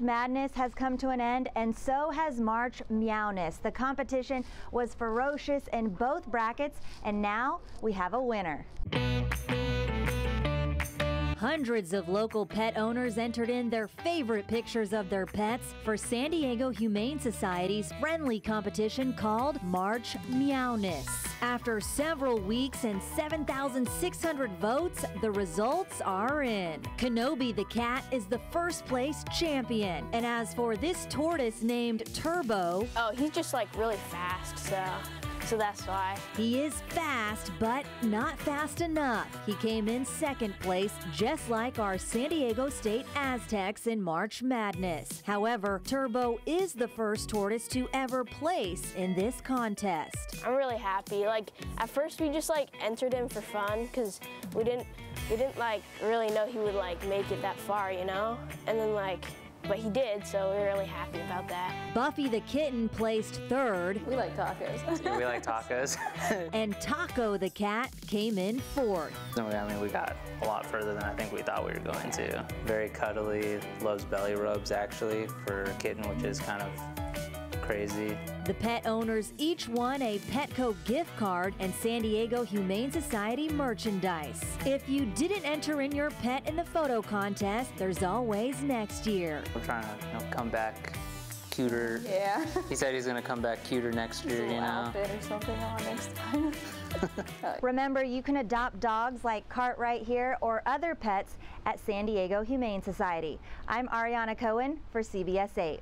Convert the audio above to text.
March Madness has come to an end, and so has March Meowness. The competition was ferocious in both brackets, and now we have a winner. Hundreds of local pet owners entered in their favorite pictures of their pets for San Diego Humane Society's friendly competition called March Meowness. After several weeks and 7,600 votes, the results are in. Kenobi the cat is the first place champion. And as for this tortoise named Turbo, Oh, he's just like really fast, so so that's why. He is fast, but not fast enough. He came in second place, just like our San Diego State Aztecs in March Madness. However, Turbo is the first tortoise to ever place in this contest. I'm really happy. Like at first we just like entered him for fun because we didn't we didn't like really know he would like make it that far, you know? And then like but he did, so we're really happy about that. Buffy the kitten placed third. We like tacos. we like tacos. and Taco the cat came in fourth. I mean, we got a lot further than I think we thought we were going to. Very cuddly, loves belly rubs actually for a kitten, which is kind of crazy. The pet owners each won a Petco gift card and San Diego Humane Society merchandise. If you didn't enter in your pet in the photo contest, there's always next year. We're trying to you know, come back cuter. Yeah. He said he's going to come back cuter next year, you know. outfit or something on next time. Remember, you can adopt dogs like Cartwright here or other pets at San Diego Humane Society. I'm Ariana Cohen for CBS 8.